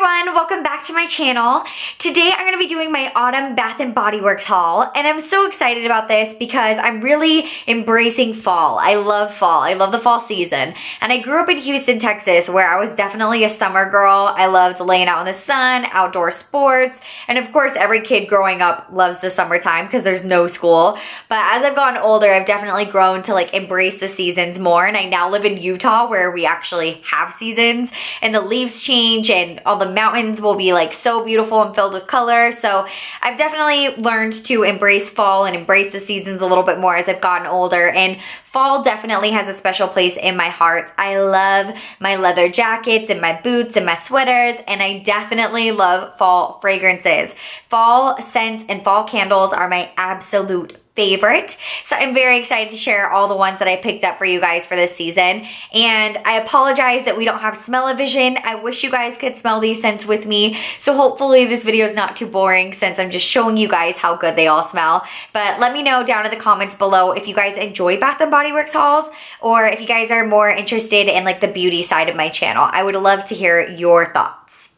everyone, welcome back to my channel. Today I'm gonna be doing my autumn Bath & Body Works haul and I'm so excited about this because I'm really embracing fall. I love fall, I love the fall season. And I grew up in Houston, Texas where I was definitely a summer girl. I loved laying out in the sun, outdoor sports, and of course every kid growing up loves the summertime because there's no school. But as I've gotten older, I've definitely grown to like embrace the seasons more and I now live in Utah where we actually have seasons and the leaves change and all the mountains will be like so beautiful and filled with color. So I've definitely learned to embrace fall and embrace the seasons a little bit more as I've gotten older. And fall definitely has a special place in my heart. I love my leather jackets and my boots and my sweaters. And I definitely love fall fragrances. Fall scents and fall candles are my absolute favorite. So I'm very excited to share all the ones that I picked up for you guys for this season. And I apologize that we don't have smell-o-vision. I wish you guys could smell these scents with me. So hopefully this video is not too boring since I'm just showing you guys how good they all smell. But let me know down in the comments below if you guys enjoy Bath & Body Works hauls or if you guys are more interested in like the beauty side of my channel. I would love to hear your thoughts.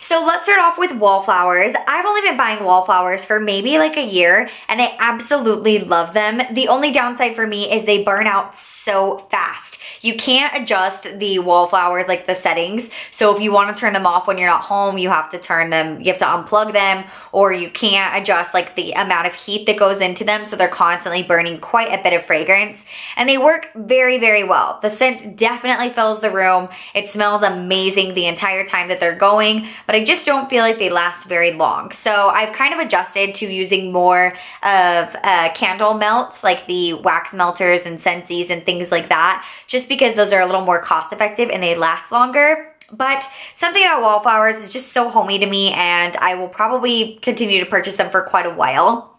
So let's start off with wallflowers. I've only been buying wallflowers for maybe like a year and I absolutely love them. The only downside for me is they burn out so fast. You can't adjust the wallflowers, like the settings. So if you want to turn them off when you're not home, you have to turn them, you have to unplug them, or you can't adjust like the amount of heat that goes into them. So they're constantly burning quite a bit of fragrance. And they work very, very well. The scent definitely fills the room. It smells amazing the entire time that they're going, but I just don't feel like they last very long. So I've kind of adjusted to using more of uh, candle melts, like the wax melters and Scentsies and things like that, just because those are a little more cost effective and they last longer. But something about wallflowers is just so homey to me and I will probably continue to purchase them for quite a while.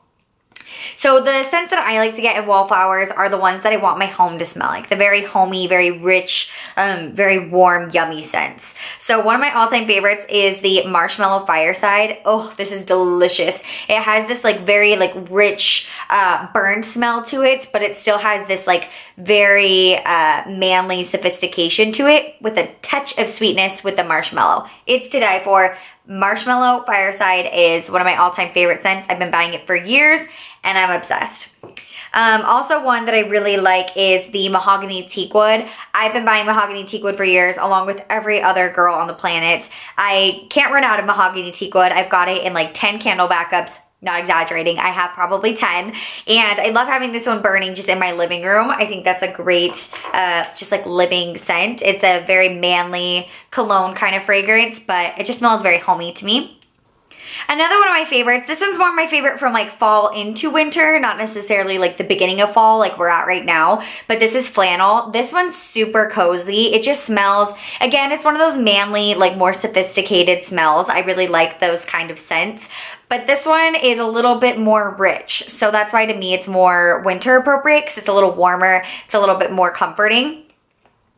So the scents that I like to get in wallflowers are the ones that I want my home to smell like. The very homey, very rich, um, very warm, yummy scents. So one of my all-time favorites is the Marshmallow Fireside. Oh, this is delicious. It has this like very like rich uh, burned smell to it, but it still has this like very uh, manly sophistication to it with a touch of sweetness with the marshmallow. It's to die for. Marshmallow Fireside is one of my all-time favorite scents. I've been buying it for years and I'm obsessed. Um, also one that I really like is the Mahogany Teakwood. I've been buying Mahogany Teakwood for years along with every other girl on the planet. I can't run out of Mahogany Teakwood. I've got it in like 10 candle backups not exaggerating, I have probably 10. And I love having this one burning just in my living room. I think that's a great, uh, just like living scent. It's a very manly cologne kind of fragrance, but it just smells very homey to me. Another one of my favorites, this one's more my favorite from like fall into winter, not necessarily like the beginning of fall like we're at right now, but this is flannel. This one's super cozy. It just smells, again, it's one of those manly, like more sophisticated smells. I really like those kind of scents. But this one is a little bit more rich. So that's why to me it's more winter appropriate because it's a little warmer. It's a little bit more comforting.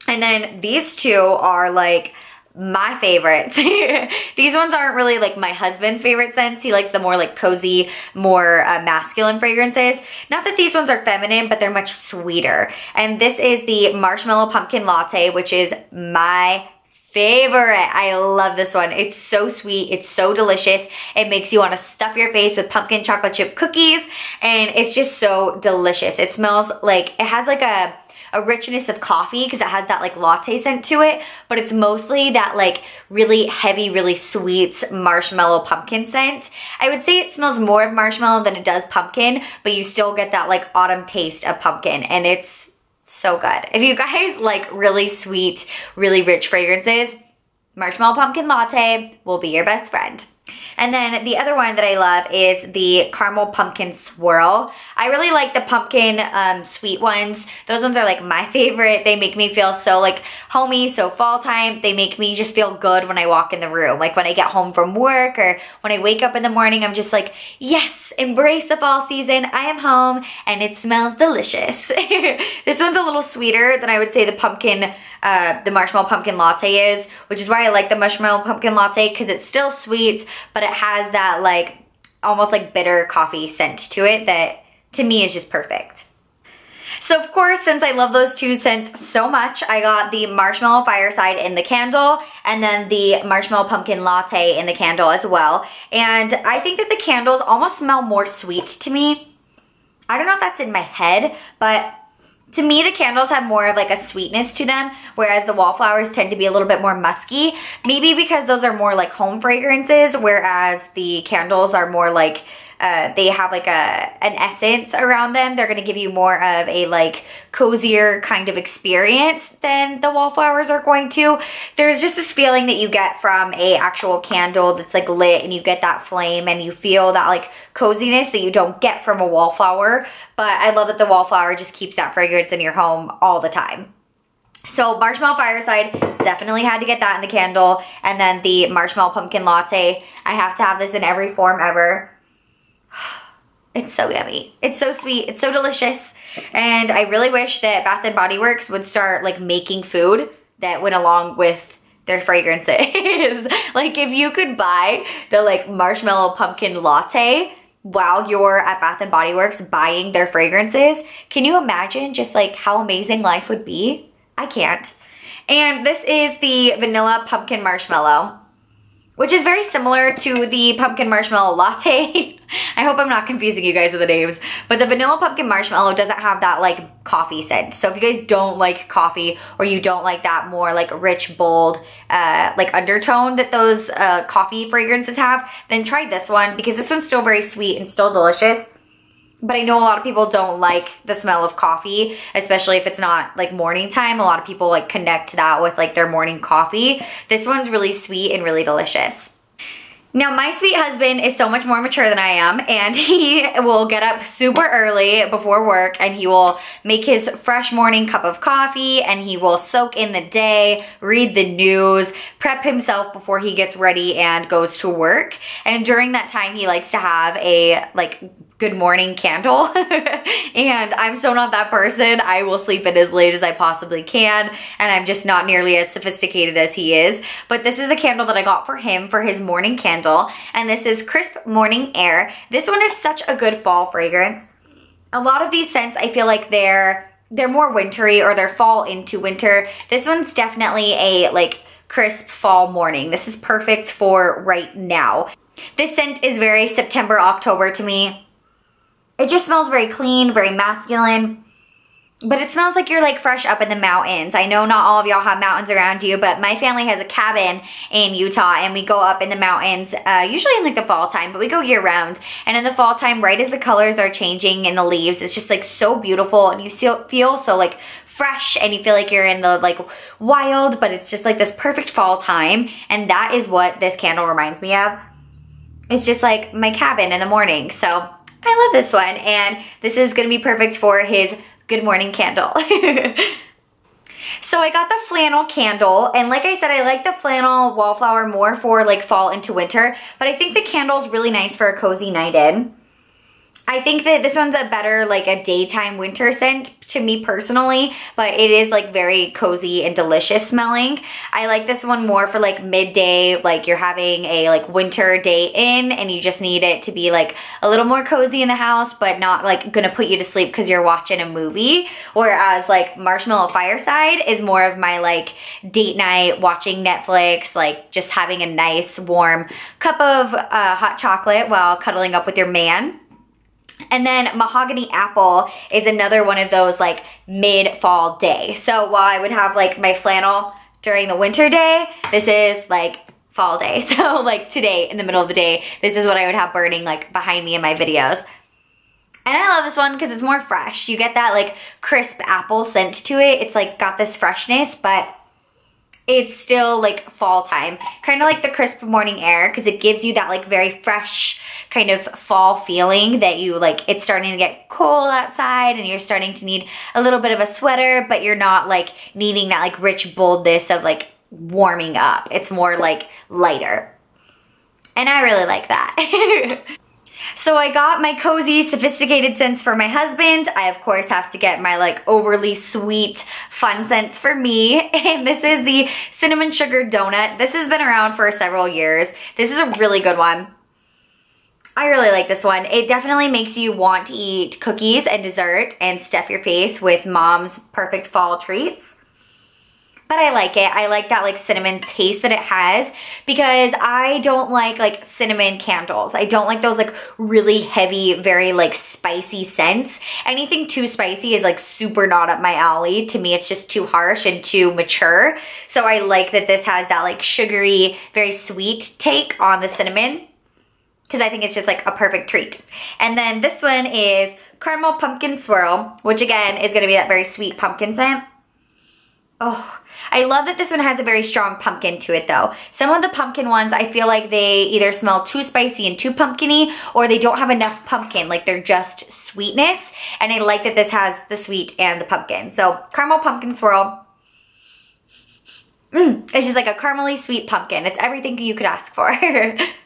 And then these two are like my favorites. These ones aren't really like my husband's favorite scents. He likes the more like cozy, more uh, masculine fragrances. Not that these ones are feminine, but they're much sweeter. And this is the Marshmallow Pumpkin Latte, which is my favorite. I love this one. It's so sweet. It's so delicious. It makes you want to stuff your face with pumpkin chocolate chip cookies. And it's just so delicious. It smells like, it has like a, a richness of coffee because it has that like latte scent to it, but it's mostly that like really heavy, really sweet marshmallow pumpkin scent. I would say it smells more of marshmallow than it does pumpkin, but you still get that like autumn taste of pumpkin and it's so good. If you guys like really sweet, really rich fragrances, Marshmallow Pumpkin Latte will be your best friend. And then the other one that I love is the Caramel Pumpkin Swirl. I really like the pumpkin um, sweet ones. Those ones are like my favorite. They make me feel so like homey, so fall time. They make me just feel good when I walk in the room. Like when I get home from work or when I wake up in the morning, I'm just like, yes, embrace the fall season. I am home and it smells delicious. this one's a little sweeter than I would say the pumpkin uh, the marshmallow pumpkin latte is, which is why I like the marshmallow pumpkin latte because it's still sweet, but it has that like almost like bitter coffee scent to it that to me is just perfect. So of course, since I love those two scents so much, I got the Marshmallow Fireside in the candle and then the Marshmallow Pumpkin Latte in the candle as well. And I think that the candles almost smell more sweet to me. I don't know if that's in my head, but to me, the candles have more of like a sweetness to them, whereas the wallflowers tend to be a little bit more musky. Maybe because those are more like home fragrances, whereas the candles are more like uh, they have like a an essence around them. They're going to give you more of a like cozier kind of experience than the wallflowers are going to. There's just this feeling that you get from a actual candle that's like lit and you get that flame and you feel that like coziness that you don't get from a wallflower. But I love that the wallflower just keeps that fragrance in your home all the time. So Marshmallow Fireside, definitely had to get that in the candle. And then the Marshmallow Pumpkin Latte, I have to have this in every form ever. It's so yummy. It's so sweet. It's so delicious. And I really wish that Bath & Body Works would start like making food that went along with their fragrances. like if you could buy the like marshmallow pumpkin latte while you're at Bath & Body Works buying their fragrances, can you imagine just like how amazing life would be? I can't. And this is the vanilla pumpkin marshmallow which is very similar to the pumpkin marshmallow latte. I hope I'm not confusing you guys with the names, but the vanilla pumpkin marshmallow doesn't have that like coffee scent. So if you guys don't like coffee or you don't like that more like rich, bold, uh, like undertone that those uh, coffee fragrances have, then try this one because this one's still very sweet and still delicious but I know a lot of people don't like the smell of coffee, especially if it's not like morning time. A lot of people like connect that with like their morning coffee. This one's really sweet and really delicious. Now my sweet husband is so much more mature than I am and he will get up super early before work and he will make his fresh morning cup of coffee and he will soak in the day, read the news, prep himself before he gets ready and goes to work. And during that time he likes to have a like good morning candle and I'm so not that person. I will sleep in as late as I possibly can and I'm just not nearly as sophisticated as he is. But this is a candle that I got for him for his morning candle and this is Crisp Morning Air. This one is such a good fall fragrance. A lot of these scents I feel like they're they're more wintry or they're fall into winter. This one's definitely a like crisp fall morning. This is perfect for right now. This scent is very September, October to me. It just smells very clean, very masculine. But it smells like you're like fresh up in the mountains. I know not all of y'all have mountains around you, but my family has a cabin in Utah and we go up in the mountains, uh, usually in like the fall time, but we go year round. And in the fall time, right as the colors are changing in the leaves, it's just like so beautiful and you feel so like fresh and you feel like you're in the like wild, but it's just like this perfect fall time. And that is what this candle reminds me of. It's just like my cabin in the morning. So I love this one and this is gonna be perfect for his good morning candle. so I got the flannel candle and like I said, I like the flannel wallflower more for like fall into winter, but I think the candle is really nice for a cozy night in. I think that this one's a better like a daytime winter scent to me personally, but it is like very cozy and delicious smelling. I like this one more for like midday, like you're having a like winter day in and you just need it to be like a little more cozy in the house, but not like gonna put you to sleep because you're watching a movie. Whereas like Marshmallow Fireside is more of my like date night, watching Netflix, like just having a nice warm cup of uh, hot chocolate while cuddling up with your man. And then mahogany apple is another one of those like mid-fall day. So while I would have like my flannel during the winter day, this is like fall day. So like today in the middle of the day, this is what I would have burning like behind me in my videos. And I love this one because it's more fresh. You get that like crisp apple scent to it. It's like got this freshness, but it's still like fall time. Kind of like the crisp morning air because it gives you that like very fresh kind of fall feeling that you like it's starting to get cold outside and you're starting to need a little bit of a sweater but you're not like needing that like rich boldness of like warming up. It's more like lighter. And I really like that. So I got my cozy, sophisticated scents for my husband. I, of course, have to get my like overly sweet, fun scents for me. And this is the Cinnamon Sugar Donut. This has been around for several years. This is a really good one. I really like this one. It definitely makes you want to eat cookies and dessert and stuff your face with mom's perfect fall treats but I like it. I like that like cinnamon taste that it has because I don't like like cinnamon candles. I don't like those like really heavy, very like spicy scents. Anything too spicy is like super not up my alley. To me, it's just too harsh and too mature. So I like that this has that like sugary, very sweet take on the cinnamon because I think it's just like a perfect treat. And then this one is caramel pumpkin swirl, which again is gonna be that very sweet pumpkin scent. Oh, I love that this one has a very strong pumpkin to it though. Some of the pumpkin ones, I feel like they either smell too spicy and too pumpkiny or they don't have enough pumpkin, like they're just sweetness. And I like that this has the sweet and the pumpkin. So caramel pumpkin swirl. Mm, it's just like a caramely sweet pumpkin. It's everything you could ask for.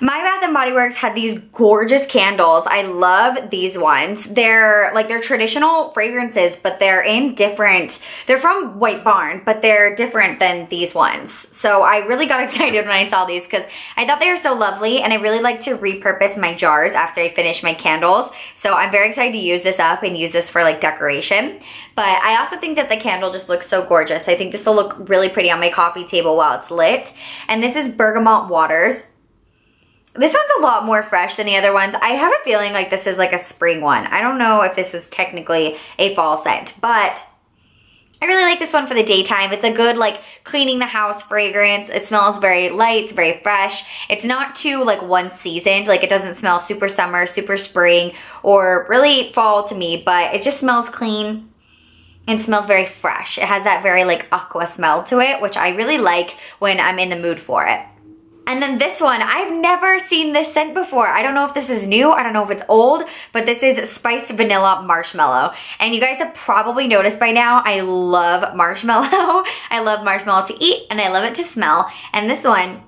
My Bath & Body Works had these gorgeous candles. I love these ones. They're like they're traditional fragrances, but they're in different, they're from White Barn, but they're different than these ones. So I really got excited when I saw these because I thought they were so lovely and I really like to repurpose my jars after I finish my candles. So I'm very excited to use this up and use this for like decoration. But I also think that the candle just looks so gorgeous. I think this will look really pretty on my coffee table while it's lit. And this is Bergamot Waters. This one's a lot more fresh than the other ones. I have a feeling like this is like a spring one. I don't know if this was technically a fall scent, but I really like this one for the daytime. It's a good like cleaning the house fragrance. It smells very light, it's very fresh. It's not too like one seasoned, like it doesn't smell super summer, super spring, or really fall to me, but it just smells clean and smells very fresh. It has that very like aqua smell to it, which I really like when I'm in the mood for it. And then this one, I've never seen this scent before. I don't know if this is new, I don't know if it's old, but this is Spiced Vanilla Marshmallow. And you guys have probably noticed by now, I love marshmallow. I love marshmallow to eat and I love it to smell. And this one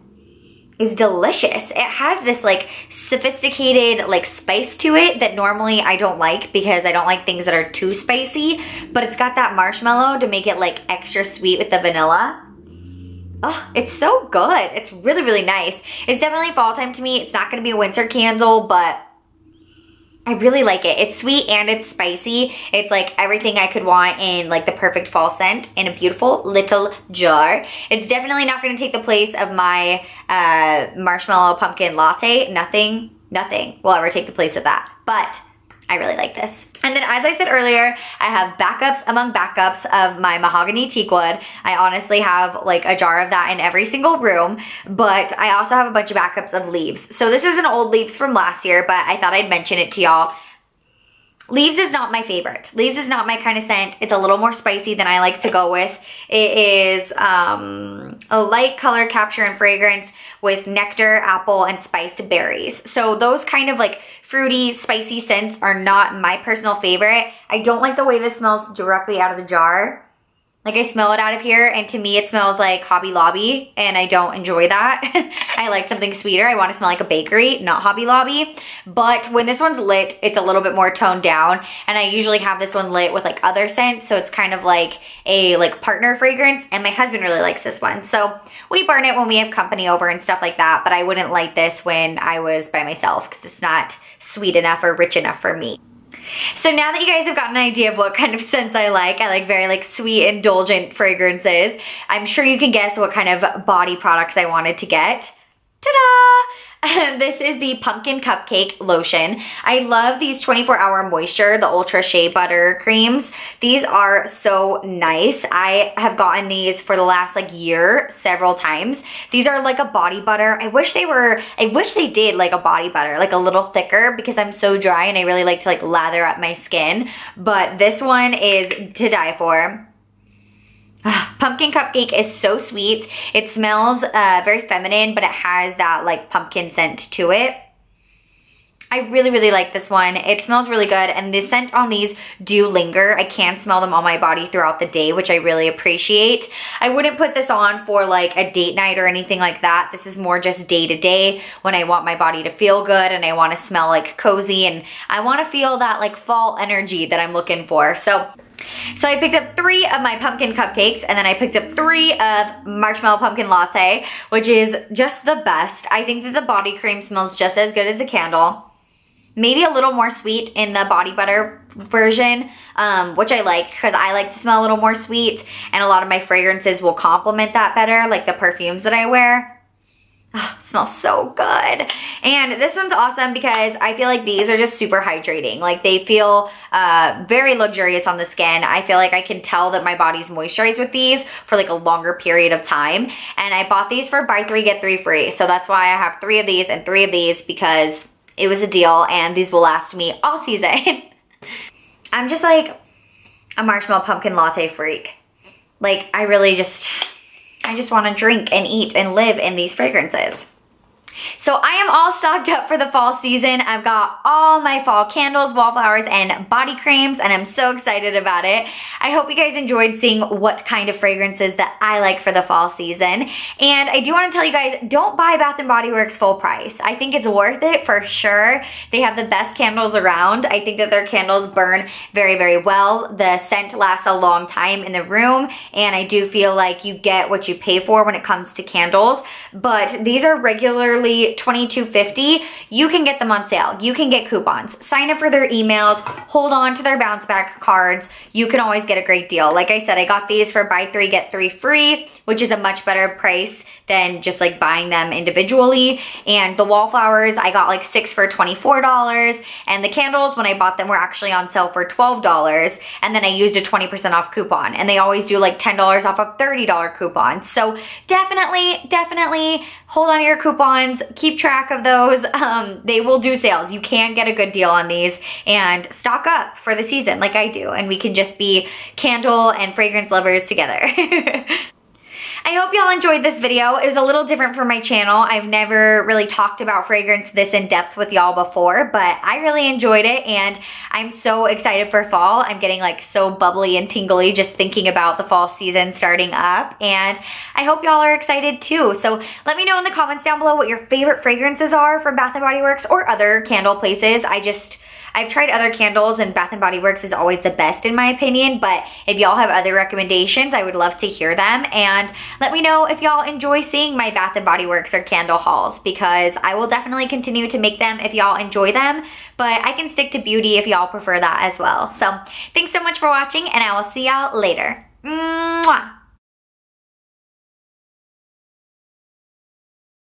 is delicious. It has this like sophisticated like spice to it that normally I don't like because I don't like things that are too spicy, but it's got that marshmallow to make it like extra sweet with the vanilla. Oh, it's so good. It's really, really nice. It's definitely fall time to me. It's not gonna be a winter candle, but I really like it. It's sweet and it's spicy. It's like everything I could want in like the perfect fall scent in a beautiful little jar. It's definitely not gonna take the place of my uh, marshmallow pumpkin latte. Nothing, nothing will ever take the place of that. But I really like this. And then as I said earlier, I have backups among backups of my mahogany teak wood. I honestly have like a jar of that in every single room, but I also have a bunch of backups of leaves. So this is an old leaves from last year, but I thought I'd mention it to y'all. Leaves is not my favorite. Leaves is not my kind of scent. It's a little more spicy than I like to go with. It is um, a light color capture and fragrance with nectar, apple, and spiced berries. So those kind of like fruity, spicy scents are not my personal favorite. I don't like the way this smells directly out of the jar. Like I smell it out of here and to me it smells like Hobby Lobby and I don't enjoy that. I like something sweeter. I want to smell like a bakery, not Hobby Lobby. But when this one's lit, it's a little bit more toned down and I usually have this one lit with like other scents. So it's kind of like a like partner fragrance and my husband really likes this one. So we burn it when we have company over and stuff like that. But I wouldn't light this when I was by myself because it's not sweet enough or rich enough for me. So now that you guys have gotten an idea of what kind of scents I like, I like very like sweet, indulgent fragrances. I'm sure you can guess what kind of body products I wanted to get. Ta-da! this is the Pumpkin Cupcake Lotion. I love these 24 Hour Moisture, the Ultra Shea Butter Creams. These are so nice. I have gotten these for the last like year several times. These are like a body butter. I wish they were, I wish they did like a body butter, like a little thicker because I'm so dry and I really like to like lather up my skin. But this one is to die for. Pumpkin cupcake is so sweet. It smells uh, very feminine, but it has that like pumpkin scent to it. I really, really like this one. It smells really good and the scent on these do linger. I can smell them on my body throughout the day, which I really appreciate. I wouldn't put this on for like a date night or anything like that. This is more just day to day when I want my body to feel good and I want to smell like cozy and I want to feel that like fall energy that I'm looking for. So So I picked up three of my pumpkin cupcakes and then I picked up three of marshmallow pumpkin latte, which is just the best. I think that the body cream smells just as good as the candle. Maybe a little more sweet in the body butter version, um, which I like because I like to smell a little more sweet and a lot of my fragrances will complement that better, like the perfumes that I wear. Oh, smells so good. And this one's awesome because I feel like these are just super hydrating. Like they feel uh, very luxurious on the skin. I feel like I can tell that my body's moisturized with these for like a longer period of time. And I bought these for buy three, get three free. So that's why I have three of these and three of these because it was a deal and these will last me all season. I'm just like a marshmallow pumpkin latte freak. Like I really just, I just want to drink and eat and live in these fragrances. So I am all stocked up for the fall season. I've got all my fall candles, wallflowers, and body creams, and I'm so excited about it. I hope you guys enjoyed seeing what kind of fragrances that I like for the fall season. And I do want to tell you guys, don't buy Bath & Body Works full price. I think it's worth it for sure. They have the best candles around. I think that their candles burn very, very well. The scent lasts a long time in the room, and I do feel like you get what you pay for when it comes to candles. But these are regularly actually 22.50, you can get them on sale. You can get coupons. Sign up for their emails, hold on to their bounce back cards. You can always get a great deal. Like I said, I got these for buy three, get three free, which is a much better price than just like buying them individually. And the wallflowers, I got like six for $24. And the candles, when I bought them, were actually on sale for $12. And then I used a 20% off coupon. And they always do like $10 off of $30 coupons. So definitely, definitely hold on to your coupons. Keep track of those. Um, they will do sales. You can get a good deal on these and stock up for the season like I do. And we can just be candle and fragrance lovers together. I hope y'all enjoyed this video. It was a little different for my channel. I've never really talked about fragrance this in depth with y'all before, but I really enjoyed it and I'm so excited for fall. I'm getting like so bubbly and tingly just thinking about the fall season starting up and I hope y'all are excited too. So let me know in the comments down below what your favorite fragrances are from Bath & Body Works or other candle places. I just I've tried other candles and Bath & Body Works is always the best in my opinion, but if y'all have other recommendations, I would love to hear them. And let me know if y'all enjoy seeing my Bath & Body Works or candle hauls because I will definitely continue to make them if y'all enjoy them, but I can stick to beauty if y'all prefer that as well. So thanks so much for watching and I will see y'all later. Mwah!